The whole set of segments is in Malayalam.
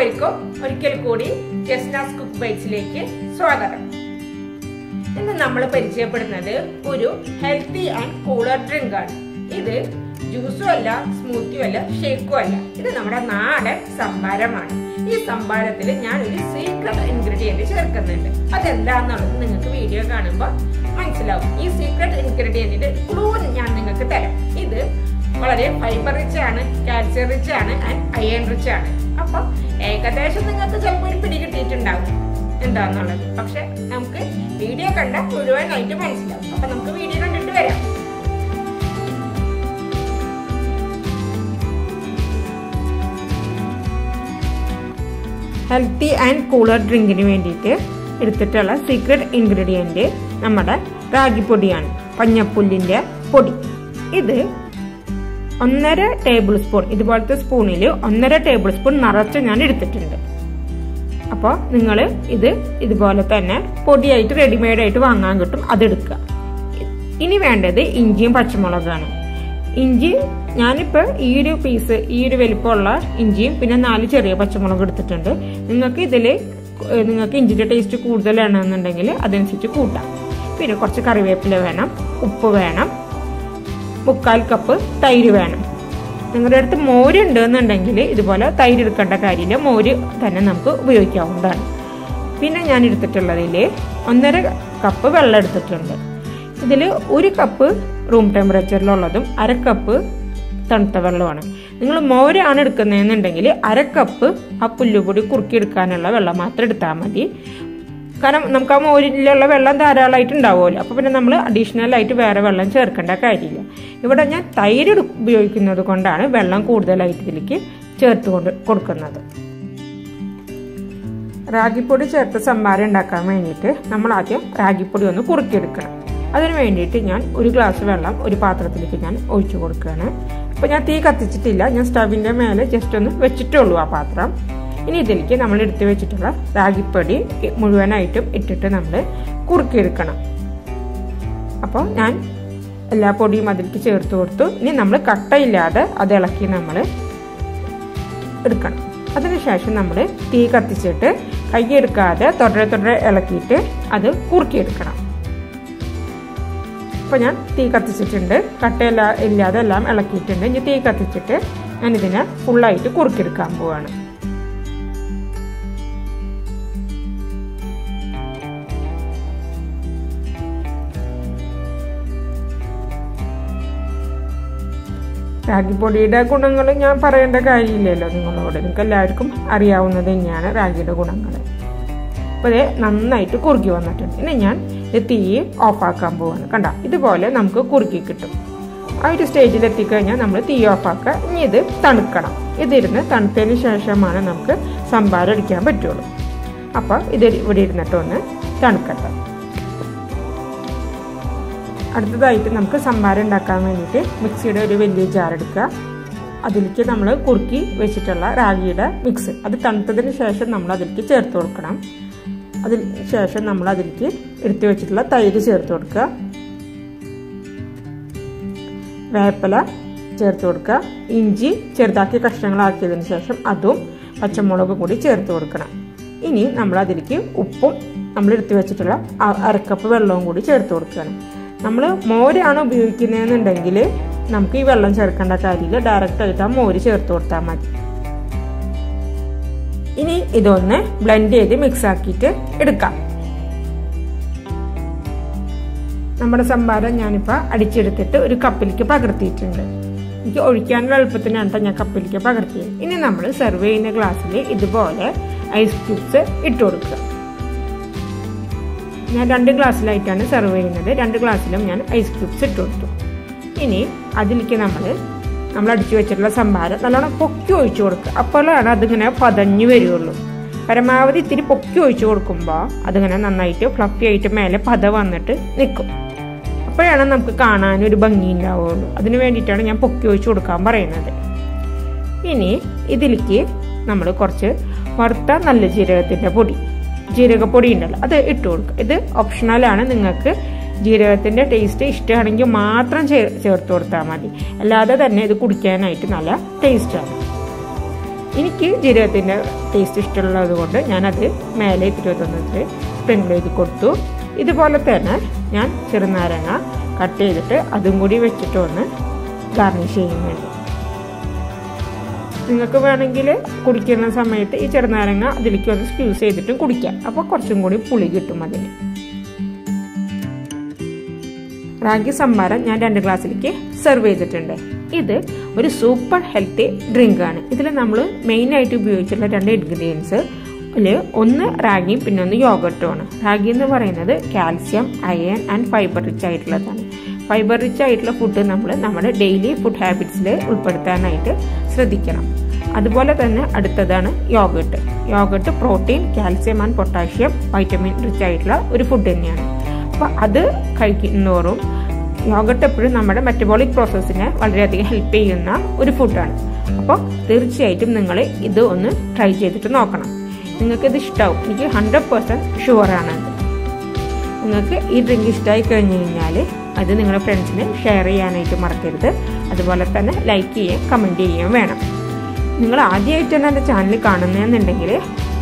എല്ലാവർക്കും ഒരിക്കൽ കൂടി ജസ്നാസ് കുക്ക് ബൈറ്റ്സിലേക്ക് സ്വാഗതം. ഇന്ന് നമ്മൾ പരിചയപ്പെടുന്നത് ഒരു ഹെൽത്തി ആൻഡ് കൂളർ ഡ്രിങ്ക് ആണ്. ഇത് ജ്യൂസും അല്ല സ്മൂത്തിയും അല്ല ഷേക്കും അല്ല. ഇത് നമ്മുടെ നാടൻ സംഭാരമാണ്. ഈ സംഭാരത്തിൽ ഞാൻ ഒരു സീക്രട്ട് ഇൻഗ്രീഡിയന്റ് ചേർക്കുന്നുണ്ട്. അതെന്താന്നുള്ളത് നിങ്ങൾക്ക് വീഡിയോ കാണുമ്പോൾ മനസ്സിലാവും. ഈ സീക്രട്ട് ഇൻഗ്രീഡിയന്റിന്റെ ക്ലൂ ഞാൻ നിങ്ങൾക്ക് തരാം. ഇത് വളരെ ഫൈബർ റിച്ച് ആണ് കാൽസ്യം റിച്ച് ആണ് ആൻഡ് അയൺ റിച്ച് ആണ്. അപ്പൊ ഏകദേശം നിങ്ങൾക്ക് ചിലപ്പോൾ ഒരു പിടി കിട്ടിയിട്ടുണ്ടാവും. എന്താന്നുള്ളത്. പക്ഷെ നമുക്ക് വീഡിയോ കണ്ട മുഴുവനായിട്ട് മനസ്സിലാവും. അപ്പൊ നമുക്ക് വീഡിയോ കണ്ടിട്ട് വരാം. ഹെൽത്തി ആൻഡ് കൂളർ ഡ്രിങ്കിന് വേണ്ടിയിട്ട് എടുത്തിട്ടുള്ള സീക്രട്ട് ഇൻഗ്രീഡിയന്റ് നമ്മുടെ റാഗിപ്പൊടിയാണ്. പഞ്ഞപ്പുല്ലിന്റെ പൊടി. ഇത് ഒന്നര ടേബിൾ സ്പൂൺ ഇതുപോലത്തെ സ്പൂണിൽ ഒന്നര ടേബിൾ സ്പൂൺ നിറച്ച് ഞാൻ എടുത്തിട്ടുണ്ട്. അപ്പോൾ നിങ്ങൾ ഇത് ഇതുപോലെ തന്നെ പൊടിയായിട്ട് റെഡിമെയ്ഡ് ആയിട്ട് വാങ്ങാൻ കിട്ടും അതെടുക്കുക ഇനി വേണ്ടത് ഇഞ്ചിയും പച്ചമുളകാണ്. ഇഞ്ചി ഞാനിപ്പോൾ ഈ ഒരു പീസ് ഈ ഒരു വലിപ്പമുള്ള ഇഞ്ചിയും പിന്നെ നാല് ചെറിയ പച്ചമുളക് എടുത്തിട്ടുണ്ട്. നിങ്ങൾക്ക് ഇതിൽ നിങ്ങൾക്ക് ഇഞ്ചിന്റെ ടേസ്റ്റ് കൂടുതലാണെന്നുണ്ടെങ്കിൽ അതനുസരിച്ച് കൂട്ടാം. പിന്നെ കുറച്ച് കറിവേപ്പില വേണം ഉപ്പ് വേണം മുക്കാൽ കപ്പ് തൈര് വേണം. നിങ്ങളുടെ അടുത്ത് മോര് ഉണ്ടെന്നുണ്ടെങ്കിൽ ഇതുപോലെ തൈര് എടുക്കേണ്ട കാര്യമില്ല. മോര് തന്നെ നമുക്ക് ഉപയോഗിക്കാവുന്നതാണ്. പിന്നെ ഞാൻ എടുത്തിട്ടുള്ളതിൽ ഒന്നര കപ്പ് വെള്ളം എടുത്തിട്ടുണ്ട്. ഇതിൽ ഒരു കപ്പ് റൂം ടെമ്പറേച്ചറിലുള്ളതും അര കപ്പ് തണുത്ത വെള്ളമാണ് നിങ്ങൾ മോരാണ് എടുക്കുന്നതെന്നുണ്ടെങ്കിൽ അര കപ്പ് ആ പുല്ലുപൊടി കുറുക്കിയെടുക്കാനുള്ള വെള്ളം മാത്രം എടുത്താൽ മതി. കാരണം നമുക്ക് ആ മോരിലുള്ള വെള്ളം ധാരാളമായിട്ട് ഉണ്ടാവുമല്ലോ അപ്പോൾ പിന്നെ നമ്മൾ അഡീഷണൽ ആയിട്ട് വേറെ വെള്ളം ചേർക്കേണ്ട കാര്യമില്ല. ഇവിടെ ഞാൻ തൈര് ഉപയോഗിക്കുന്നത് കൊണ്ടാണ് വെള്ളം കൂടുതലായിട്ട് ഇതിലേക്ക് ചേർത്ത് കൊണ്ട് കൊടുക്കുന്നത്. റാഗിപ്പൊടി ചേർത്ത് സംഭാരം ഉണ്ടാക്കാൻ വേണ്ടിയിട്ട് നമ്മൾ ആദ്യം റാഗിപ്പൊടി ഒന്ന് കുറുക്കിയെടുക്കണം. അതിന് വേണ്ടിയിട്ട് ഞാൻ ഒരു ഗ്ലാസ് വെള്ളം ഒരു പാത്രത്തിലേക്ക് ഞാൻ ഒഴിച്ചു കൊടുക്കുകയാണ്. അപ്പോൾ ഞാൻ തീ കത്തിച്ചിട്ടില്ല. ഞാൻ സ്റ്റവിന്റെ മേലെ ജസ്റ്റ് ഒന്ന് വെച്ചിട്ടേ ഉള്ളൂ ആ പാത്രം. ഇനി ഇതിലേക്ക് നമ്മൾ എടുത്തു വെച്ചിട്ടുള്ള റാഗിപ്പൊടി മുഴുവനായിട്ടും ഇട്ടിട്ട് നമ്മൾ കുറുക്കിയെടുക്കണം. അപ്പോൾ ഞാൻ എല്ലാ പൊടിയും അതിലേക്ക് ചേർത്ത് കൊടുത്തു. ഇനി നമ്മൾ കട്ടയില്ലാതെ അത് ഇളക്കി നമ്മൾ എടുക്കണം. അതിനുശേഷം നമ്മൾ തീ കത്തിച്ചിട്ട് കൈയെടുക്കാതെ തുടരെ തുടരെ ഇളക്കിയിട്ട് അത് കുറുക്കിയെടുക്കണം. അപ്പോൾ ഞാൻ തീ കത്തിച്ചിട്ടുണ്ട്. കട്ടയില്ലാ ഇല്ലാതെ എല്ലാം ഇളക്കിയിട്ടുണ്ട്. ഇനി തീ കത്തിച്ചിട്ട് ഞാൻ ഇതിനെ ഫുള്ളായിട്ട് കുറുക്കിയെടുക്കാൻ പോവാണ്. റാഗിപ്പൊടിയുടെ ഗുണങ്ങൾ ഞാൻ പറയേണ്ട കാര്യമില്ലല്ലോ നിങ്ങളോട്. നിങ്ങൾക്ക് എല്ലാവർക്കും അറിയാവുന്നത് തന്നെയാണ് റാഗിയുടെ ഗുണങ്ങൾ. അപ്പോൾ ഇത് നന്നായിട്ട് കുറുക്കി വന്നിട്ടുണ്ട്. ഇനി ഞാൻ തീ ഓഫാക്കാൻ പോവാണ്. കണ്ട? ഇതുപോലെ നമുക്ക് കുറുക്കി കിട്ടും. ആ ഒരു സ്റ്റേജിൽ എത്തിക്കഴിഞ്ഞാൽ നമ്മൾ തീ ഓഫാക്കുക. ഇനി ഇത് തണുക്കണം. ഇതിരുന്ന് തണുത്തതിന് ശേഷമാണ് നമുക്ക് സംഭാരം അടിക്കാൻ പറ്റുള്ളൂ. അപ്പോൾ ഇത് ഇവിടെ ഇരുന്നിട്ടൊന്ന് തണുക്കട്ടെ. അടുത്തതായിട്ട് നമുക്ക് സംഭാരം ഉണ്ടാക്കാൻ വേണ്ടിയിട്ട് മിക്സിയുടെ ഒരു വലിയ ജാർ എടുക്കുക. അതിലേക്ക് നമ്മൾ കുറുക്കി വെച്ചിട്ടുള്ള റാഗിയുടെ മിക്സ് അത് തണുത്തതിന് ശേഷം നമ്മൾ അതിലേക്ക് ചേർത്ത് കൊടുക്കണം. അതിന് ശേഷം നമ്മൾ അതിലേക്ക് എടുത്തു വെച്ചിട്ടുള്ള തൈര് ചേർത്ത് കൊടുക്കുക. വേപ്പില ചേർത്ത് കൊടുക്കുക. ഇഞ്ചി ചെറുതാക്കി കഷ്ണങ്ങളാക്കിയതിന് ശേഷം അതും പച്ചമുളക് കൂടി ചേർത്ത് കൊടുക്കണം. ഇനി നമ്മൾ അതിലേക്ക് ഉപ്പും നമ്മൾ എടുത്തു വെച്ചിട്ടുള്ള അരക്കപ്പ് വെള്ളവും കൂടി ചേർത്ത് കൊടുക്കണം നമ്മൾ മോരാണ് ഉപയോഗിക്കുന്നതെന്നുണ്ടെങ്കിൽ നമുക്ക് ഈ വെള്ളം ചേർക്കേണ്ട കാര്യമില്ല ഡയറക്റ്റ് ആയിട്ട് ആ മോര് ചേർത്ത് കൊടുത്താൽ മതി. ഇനി ഇതൊന്ന് ബ്ലെൻഡ് ചെയ്ത് മിക്സ് ആക്കിയിട്ട് എടുക്കാം. നമ്മുടെ സംഭാരം ഞാനിപ്പോൾ അടിച്ചെടുത്തിട്ട് ഒരു കപ്പിലേക്ക് പകർത്തിയിട്ടുണ്ട്. എനിക്ക് ഒഴിക്കാനുള്ള എളുപ്പത്തിനാണ് ഞാൻ കപ്പിലേക്ക് പകർത്തിയത്. ഇനി നമ്മൾ സെർവ് ചെയ്യുന്ന ഗ്ലാസ്സിൽ ഇതുപോലെ ഐസ് ക്യൂബ്സ് ഇട്ട് കൊടുക്കുക. ഞാൻ രണ്ട് ഗ്ലാസ്സിലായിട്ടാണ് സെർവ് ചെയ്യുന്നത്. രണ്ട് ഗ്ലാസ്സിലും ഞാൻ ഐസ് ക്യൂബ്സ് ഇട്ട് കൊടുത്തു. ഇനി അതിലേക്ക് നമ്മൾ നമ്മൾ അടിച്ചു വെച്ചിട്ടുള്ള സംഭാരം നല്ലോണം പൊക്കി ഒഴിച്ചു കൊടുക്കുക. അപ്പോഴാണ് അതിങ്ങനെ പതഞ്ഞു വരികയുള്ളൂ പരമാവധി ഇത്തിരി പൊക്കി ഒഴിച്ചു കൊടുക്കുമ്പോൾ അതിങ്ങനെ നന്നായിട്ട് ഫ്ലഫി ആയിട്ട് മേലെ പത വന്നിട്ട് നിൽക്കും. അപ്പോഴാണ് നമുക്ക് കാണാനൊരു ഭംഗി ഉണ്ടാവുള്ളൂ. അതിന് വേണ്ടിയിട്ടാണ് ഞാൻ പൊക്കി ഒഴിച്ചു കൊടുക്കാൻ പറയുന്നത്. ഇനി ഇതിലേക്ക് നമ്മൾ കുറച്ച് വറുത്ത നല്ല ജീരകത്തിന്റെ പൊടി ജീരകപ്പൊടി ഉണ്ടല്ലോ അത് ഇട്ട് കൊടുക്കുക. ഇത് ഓപ്ഷണലാണ് നിങ്ങൾക്ക് ജീരകത്തിന്റെ ടേസ്റ്റ് ഇഷ്ടമാണെങ്കിൽ മാത്രം ചേർത്ത് കൊടുത്താൽ മതി. അല്ലാതെ തന്നെ ഇത് കുടിക്കാനായിട്ട് നല്ല ടേസ്റ്റാണ് എനിക്ക് ജീരകത്തിന്റെ ടേസ്റ്റ് ഇഷ്ടമുള്ളത് കൊണ്ട് ഞാനത് മേലെ ഇരുപത്തൊന്നിട്ട് സ്പ്രിങ്കിൾ ചെയ്ത് കൊടുത്തു. ഇതുപോലെ തന്നെ ഞാൻ ചെറുനാരങ്ങ കട്ട് ചെയ്തിട്ട് അതും കൂടി വെച്ചിട്ട് ഒന്ന് ഗാർണിഷ് ചെയ്യുന്നുണ്ട്. നിങ്ങൾക്ക് വേണമെങ്കിൽ കുടിക്കുന്ന സമയത്ത് ഈ ചെറുനാരങ്ങ അതിലേക്ക് ഒന്ന് സ്ക്യൂസ് ചെയ്തിട്ടും കുടിക്കാം. അപ്പോൾ കുറച്ചും കൂടി പുളി കിട്ടും അതിന്. റാഗി സംഭാരം ഞാൻ രണ്ട് ഗ്ലാസ്സിലേക്ക് സെർവ് ചെയ്തിട്ടുണ്ട്. ഇത് ഒരു സൂപ്പർ ഹെൽത്തി ഡ്രിങ്ക് ആണ്. ഇതിൽ നമ്മൾ മെയിനായിട്ട് ഉപയോഗിച്ചിട്ടുള്ള രണ്ട് ഇൻഗ്രീഡിയൻസ് ഒന്ന് റാഗിയും പിന്നെ ഒന്ന് യോഗട്ടുമാണ് റാഗി എന്ന് പറയുന്നത് calcium iron and fibre rich ആയിട്ടുള്ളതാണ്. ഫൈബർ റിച്ച് ആയിട്ടുള്ള ഫുഡ് നമ്മൾ നമ്മുടെ ഡെയിലി ഫുഡ് ഹാബിറ്റ്സിൽ ഉൾപ്പെടുത്താനായിട്ട് ശ്രദ്ധിക്കണം. അതുപോലെ തന്നെ അടുത്തതാണ് yoghurt yoghurt protein calcium and potassium vitamin rich ആയിട്ടുള്ള ഒരു ഫുഡ് തന്നെയാണ്. അപ്പോൾ അത് കഴിക്കുന്നതോറും യോഗട്ട് എപ്പോഴും നമ്മുടെ മെറ്റബോളിക് പ്രോസസ്സിനെ വളരെയധികം ഹെൽപ്പ് ചെയ്യുന്ന ഒരു ഫുഡാണ് അപ്പോൾ തീർച്ചയായിട്ടും നിങ്ങൾ ഇത് ഒന്ന് ട്രൈ ചെയ്തിട്ട് നോക്കണം. നിങ്ങൾക്ക് ഇത് ഇഷ്ടമാവും എനിക്ക് ഹൺഡ്രഡ് പെർസെന്റ് ഷുവറാണ് നിങ്ങൾക്ക് ഈ ഡ്രിങ്ക് ഇഷ്ടമായി കഴിഞ്ഞ് കഴിഞ്ഞാൽ അത് നിങ്ങളുടെ ഫ്രണ്ട്സിന് ഷെയർ ചെയ്യാനായിട്ട് മറക്കരുത്. അതുപോലെ തന്നെ ലൈക്ക് ചെയ്യുകയും കമന്റ് ചെയ്യുകയും വേണം. നിങ്ങൾ ആദ്യമായിട്ടാണ് എന്റെ ചാനൽ കാണുന്നതെന്നുണ്ടെങ്കിൽ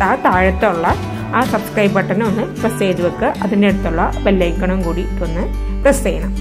ആ താഴത്തുള്ള ആ സബ്സ്ക്രൈബ് ബട്ടൺ ഒന്ന് പ്രസ് ചെയ്ത് വെക്കുക. അതിന്റെ അടുത്തുള്ള ബെല്ലൈക്കണും കൂടി ഒന്ന് പ്രസ് ചെയ്യണം.